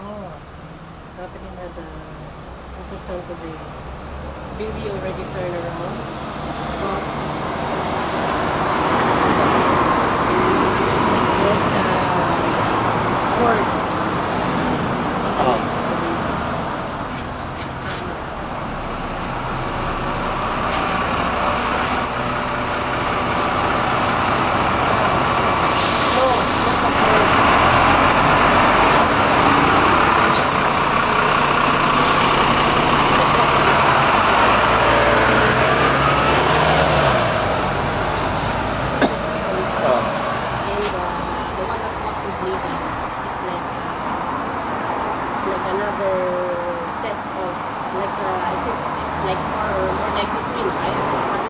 Ah. Oh, Nottingham had the ultrasound today. Baby already turned around. But there's a cord another